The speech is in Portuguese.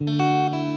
Música